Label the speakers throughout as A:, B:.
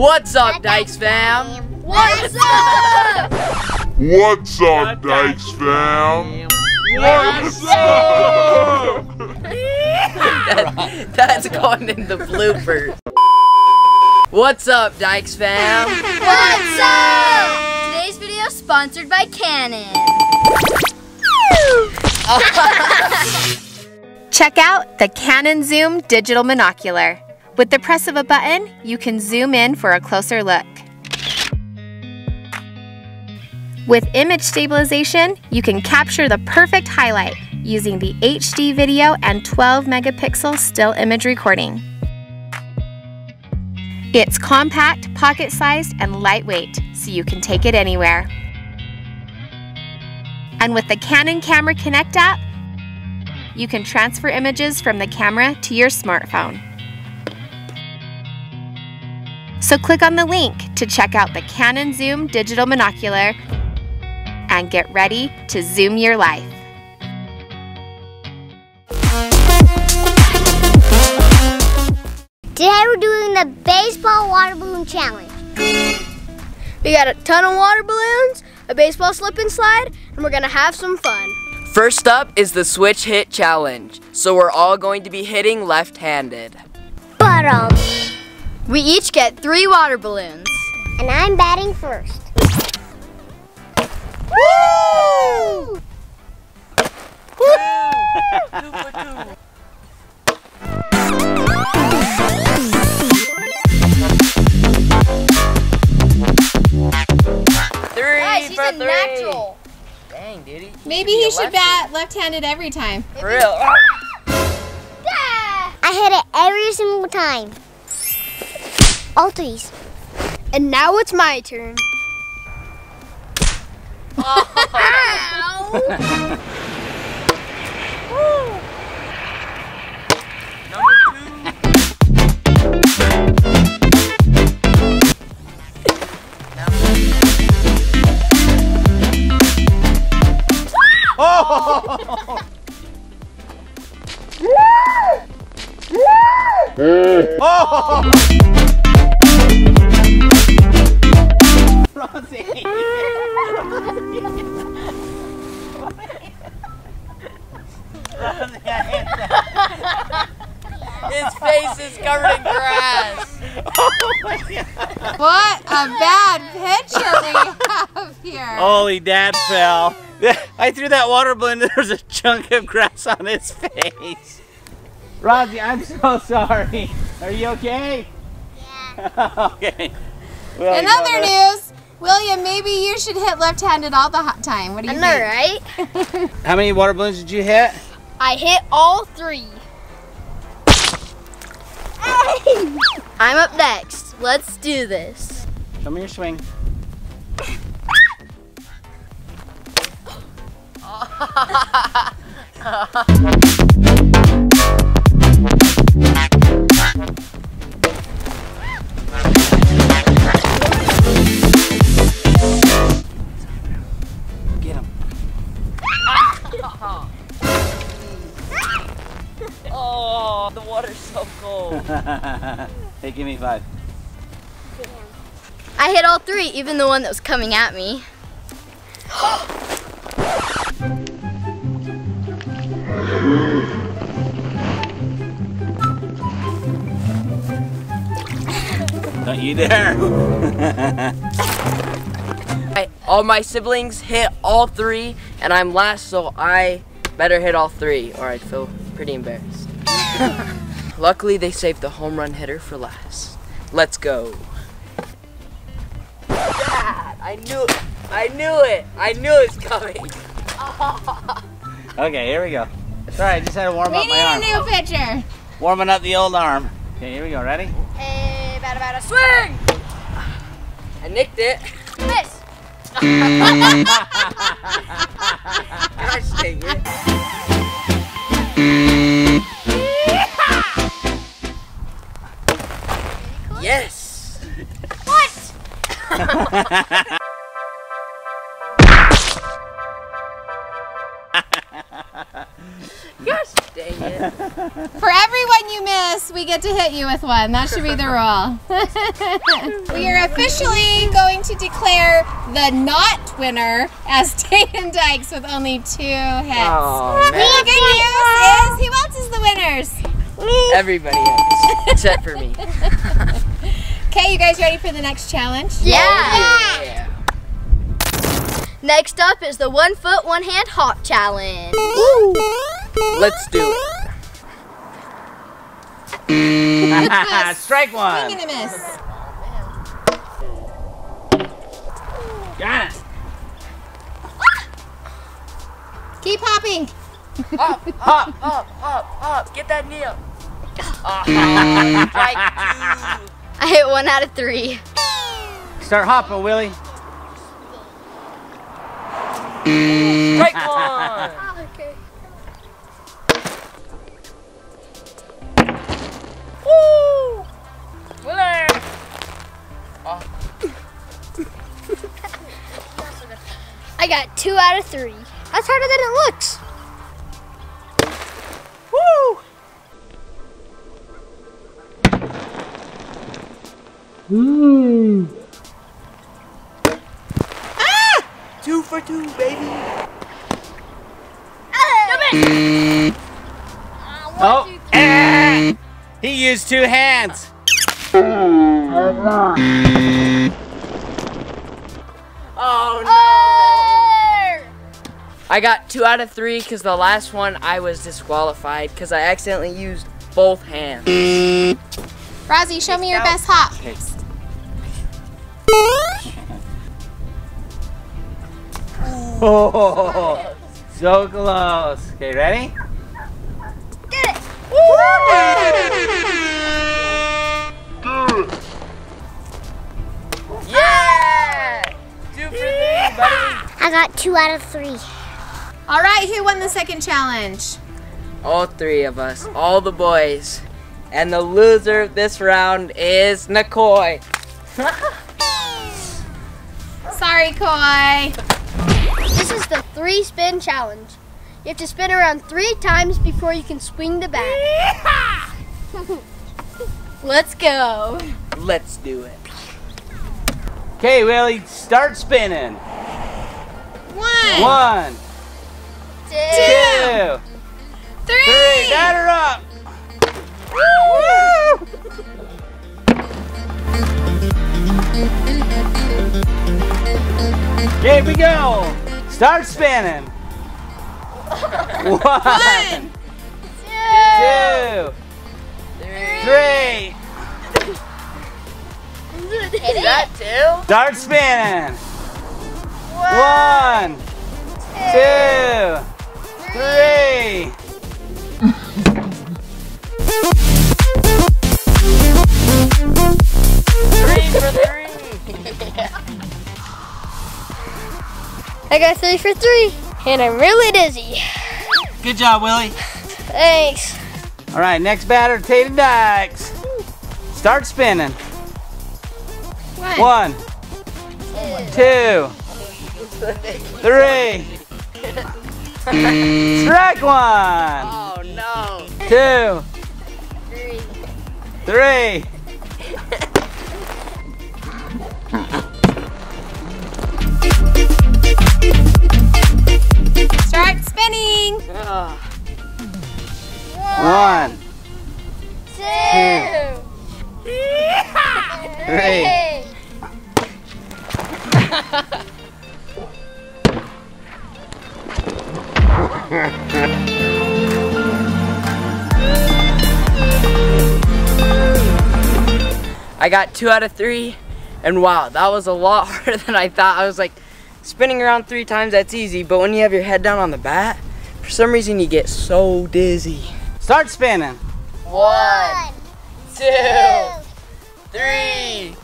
A: What's up, Dyches fam?
B: What's up?
C: What's up, Dyches fam? What's up?
A: that, that's going in the bloopers. What's up, Dyches fam?
B: What's up? Today's video is sponsored by Canon.
D: Check out the Canon Zoom Digital Monocular. With the press of a button, you can zoom in for a closer look. With image stabilization, you can capture the perfect highlight using the HD video and 12 megapixel still image recording. It's compact, pocket-sized, and lightweight, so you can take it anywhere. And with the Canon Camera Connect app, you can transfer images from the camera to your smartphone. So click on the link to check out the Canon Zoom Digital Monocular and get ready to zoom your life.
E: Today we're doing the baseball water balloon challenge.
B: We got a ton of water balloons, a baseball slip and slide, and we're gonna have some fun.
A: First up is the switch hit challenge. So we're all going to be hitting left-handed.
E: But um,
B: We each get three water balloons.
E: and I'm batting first.
B: Woo!
A: Three
B: Guys,
A: for
B: a
A: three.
B: natural.
A: Dang, dude. he-
D: Maybe he should bat left-handed every time.
A: For real.
E: I hit it every single time. All threes.
B: And now it's my turn.
A: His face is covered in grass.
D: What a bad picture we have here.
F: Holy dad fell. I threw that water balloon and there was a chunk of grass on his face. Rosie, I'm so sorry. Are you okay? Yeah. okay. Well,
D: In other news, William, maybe you should hit left-handed all the hot time. What do you
B: I know,
D: think?
B: right?
F: How many water balloons did you hit?
B: I hit all three. I'm up next. Let's do this.
F: Show me your swing. hey, give me five.
B: I hit all three, even the one that was coming at me.
F: Don't you dare.
A: All my siblings hit all three, and I'm last, so I better hit all three, or I'd feel pretty embarrassed. Luckily, they saved the home run hitter for last. Let's go. Dad, I knew it. I knew it. I knew it was coming.
F: okay, here we go. Sorry, I just had to warm
D: We
F: up
D: need a new pitcher.
F: Warming up the old arm. Okay, here we go. Ready?
B: Hey, bada bada swing!
A: I nicked it.
B: Miss!
A: Gosh dang it. Yes.
B: What?
A: Gosh dang it.
D: For everyone you you miss, we get to hit you with one. That should be the rule. we are officially going to declare the not winner as Dayton Dyches with only two hits.
A: Oh,
D: The good news is who else is the winners?
A: Everybody else, except for me.
D: Okay, you guys ready for the next challenge?
B: Yeah.
A: Yeah.
B: Next up is the one foot, one hand hop challenge.
A: Let's do it.
F: Strike
D: Swing
F: one.
D: and a miss.
F: Got it.
D: Keep hopping.
A: Up,
F: Hop.
A: up, up, up. Get that knee up. Oh, strike
B: I hit one out of three.
F: Start hopping, Willie.
A: two. Strike one.
B: Okay.
A: Woo! Winner.
B: I got two out of three. That's harder than it looks.
A: Two for two, baby.
F: Oh. He used two hands.
A: Oh no. I got two out of three because the last one I was disqualified because I accidentally used both hands.
D: Rosie, show me your best hop.
F: Oh, so close. Okay, ready? Get it! Woo!
A: Yeah! Two for three, buddy.
E: I got two out of three.
D: All right, who won the second challenge?
A: All three of us, all the boys. And the loser of this round is Nikoi.
D: Sorry, Koi.
B: This is the three spin challenge. You have to spin around three times before you can swing the bat. Let's go.
A: Let's do it.
F: Okay, Willie, start spinning.
D: One,
F: One, two,
D: three.
F: three. Batter up. Here we go. Start spinning. One,
D: One,
F: two, three.
A: Is that two?
F: Start spinning. One, two, three.
A: Three for three.
B: I got three for three, and I'm really dizzy.
F: Good job, Willie.
B: Thanks.
F: All right, next batter, Tatum Dyches. Start spinning.
D: one.
F: One, two, three. Strike one.
A: Oh no.
F: Two, three.
D: Start spinning.
A: Ugh.
F: One, three.
A: I got two out of three, and wow, that was a lot harder than I thought. I was like, spinning around three times, that's easy, but when you have your head down on the bat, for some reason you get so dizzy.
F: Start spinning.
A: One, two, three.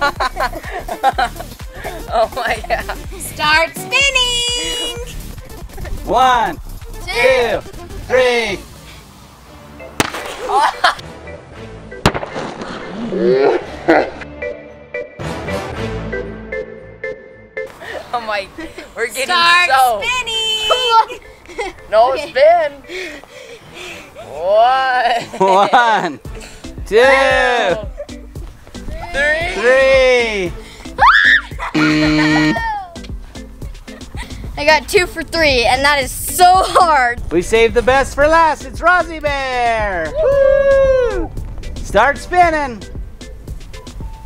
A: Oh my god.
D: Start spinning.
F: One, two, three.
A: One.
F: One, two,
A: Three.
F: three.
B: I got two for three, and that is so hard.
F: We saved the best for last. It's Rosie Bear. Woo! Start spinning.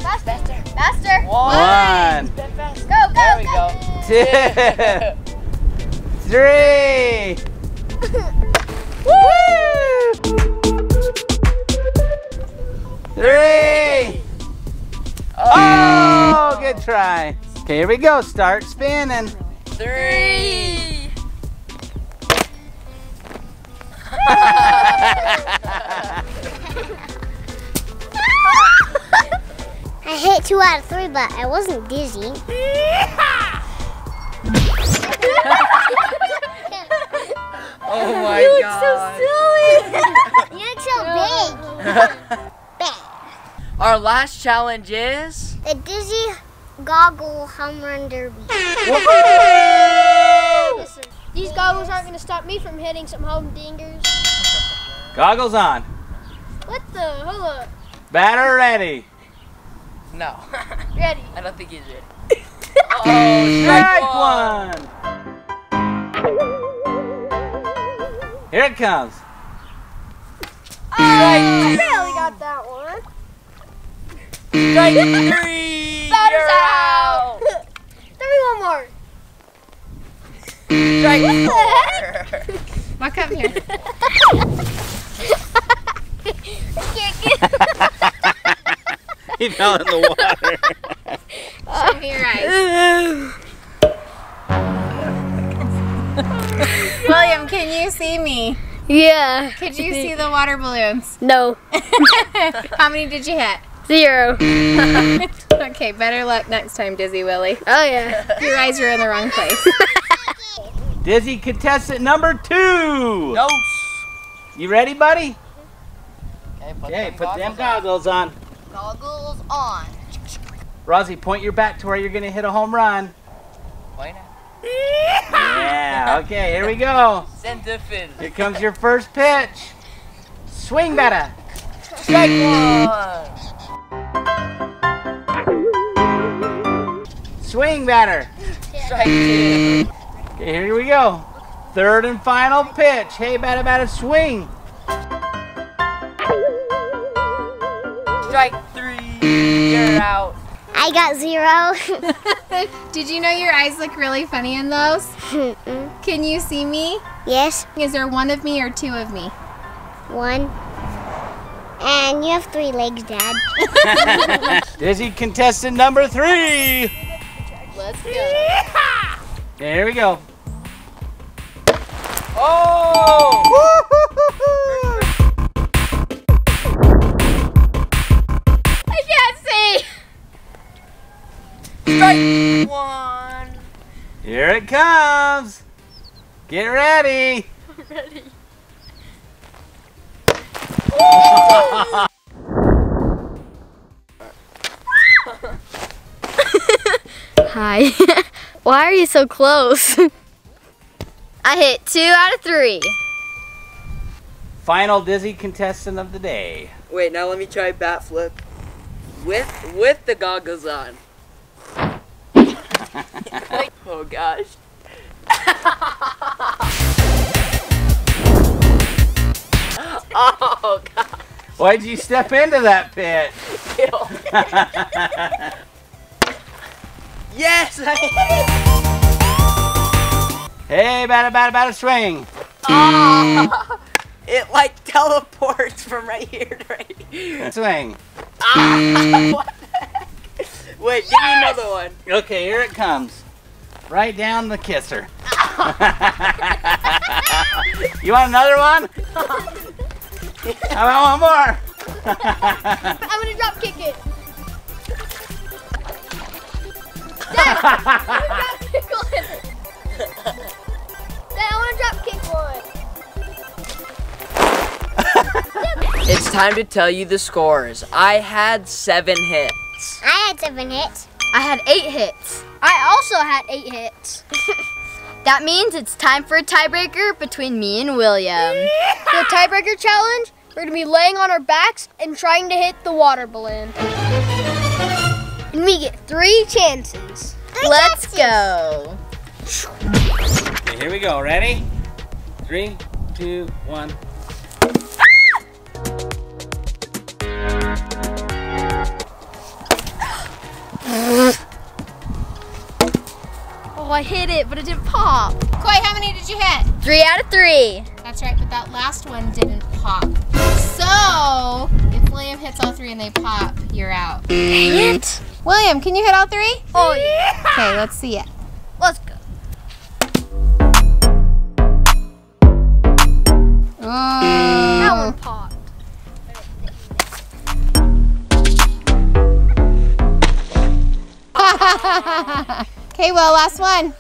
B: Faster, faster.
A: One.
F: One,
B: Go, go,
A: There we
B: go.
A: go.
F: two, three. Three. Oh, oh, good try. Okay, here we go. Start spinning.
A: Three.
E: I hit two out of three, but I wasn't dizzy.
A: Oh my god.
E: You look so silly. you look so big. Bang.
A: Our last challenge is.
E: The dizzy goggle home run derby.
B: Listen, these goggles aren't gonna stop me from hitting some home dingers.
F: Goggles on.
B: What the? Hold up.
F: Batter ready.
A: No.
B: Ready.
A: I don't think he's ready. oh,
F: Strike one. Here it comes.
B: I barely got that one.
A: Strike three.
B: Batter's
A: You're
B: out. Throw me one more.
A: Strike four.
D: Walk up here.
F: He fell in the water.
D: Show me your eyes. William, can you see me?
B: Yeah.
D: Could you see the water balloons?
B: No.
D: How many did you hit?
B: Zero.
D: Okay, better luck next time, Dizzy Willie.
B: Oh yeah.
D: Your eyes are in the wrong place.
F: Dizzy contestant number two.
A: No.
F: You ready, buddy?
A: Okay, put,
F: Okay,
A: them
F: put them
A: goggles
F: goggles on.
A: Goggles on.
F: Rosie, point your bat to where you're gonna hit a home run.
A: Why not?
F: Yeah, okay, here we go.
A: Center field.
F: Here comes your first pitch. Swing batter.
A: Strike one.
F: Swing batter.
A: Strike two.
F: Okay, here we go. Third and final pitch. Hey, batter, batter, swing.
A: Strike three. You're out.
E: I got zero.
D: Did you know your eyes look really funny in those? Can you see me?
E: yes,
D: Is there one of me or two of me?
E: one. And you have three legs, Dad.
F: Dizzy contestant number three.
A: Let's go.
F: Okay, here we go.
A: Oh!
B: I can't see.
A: Strike one.
F: Here it comes. Get ready.
B: Ready. Hi. Why are you so close? I hit two out of three.
F: Final Dizzy contestant of the day.
A: Wait, now let me try bat flip. With with the goggles on. oh gosh. oh god.
F: Why'd you step into that pit?
A: Yes! I
F: hey, batter, batter, batter, swing.
A: Ah! It like teleports from right here to right here.
F: Swing.
A: Ah! what the heck? Wait, give me another one.
F: Okay, here it comes. Right down the kisser. you want another one? How about one more?
B: I'm gonna drop kick it. Dad, drop kick one. Dad, I wanna drop kick one.
A: It's time to tell you the scores. I had seven hits.
E: I had seven hits.
B: I had eight hits. I also had eight hits.
G: That means it's time for a tiebreaker between me and William.
B: For the tiebreaker challenge, we're gonna be laying on our backs and trying to hit the water balloon. And we get three chances.
G: Let's go.
F: Okay, here we go. Ready? Three, two, one.
G: Oh, I hit it, but it didn't pop.
D: Koi, how many did you hit?
G: Three out of three.
D: That's right, but that last one didn't pop. So, if Liam hits all three and they pop, you're out.
G: Dang it.
D: William, can you hit all three?
B: Oh yeah.
D: Okay, let's see it.
B: Let's go. Mm. That
D: Oh.
B: one popped.
D: okay, well, last one.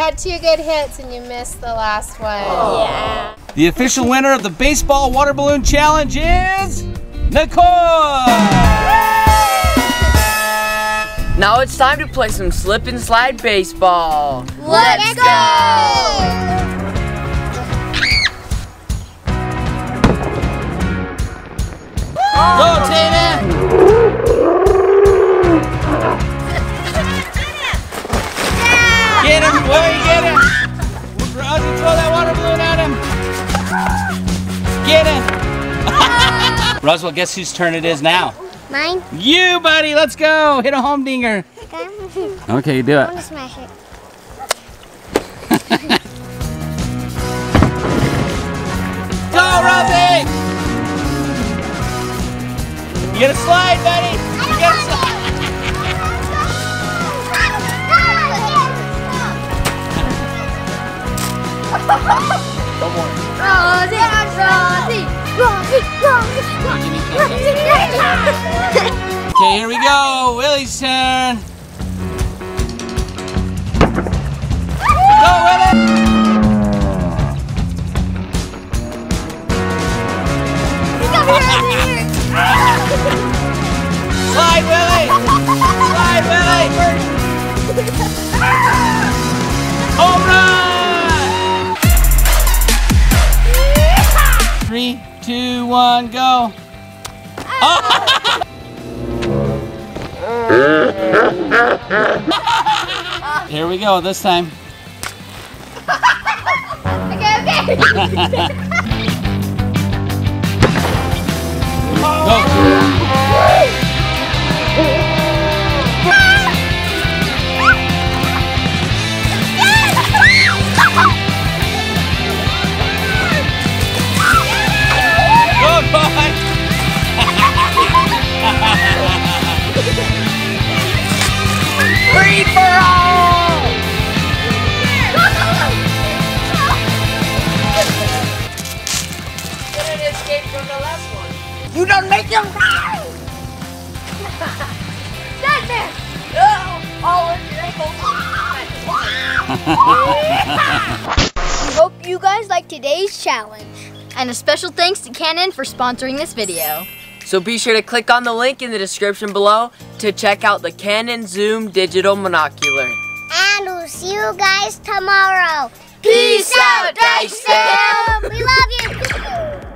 D: Had two good hits and you missed the last one. Oh.
G: Yeah.
F: The official winner of the baseball water balloon challenge is Nicole.
A: Now it's time to play some slip and slide baseball.
G: Let's go.
F: Go, Tina. Him, boy, get him. Ozzy, throw that water balloon at him. Get him. Roswell, guess whose turn it is now?
E: Mine?
F: You, buddy, let's go. Hit a home dinger.
E: Okay.
F: Okay, you do
E: I
F: it.
E: want to smash it.
F: Go, Rosie! You gotta slide, buddy. You gotta slide.
B: Rosie, Rosie, Rosie, Rosie,
F: Okay, here we go. Willie's turn. Go, Willie! Slide, Willie! Slide, Willie! Three, two, one, go. Here we go this time. Go. Go,
A: Free for all! Didn't escape from the last one. You don't make them run!
B: Nightmare!
A: Oh, all of your ankles.
B: We hope you guys like today's challenge.
G: And a special thanks to Canon for sponsoring this video.
A: So be sure to click on the link in the description below to check out the Canon Zoom Digital Monocular.
E: And we'll see you guys tomorrow.
A: Peace out, Dyches Fam!
E: We love you.